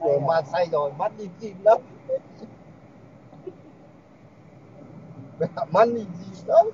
rồi mà say rồi mắt đi chim lắm mẹ mắt đi chim lắm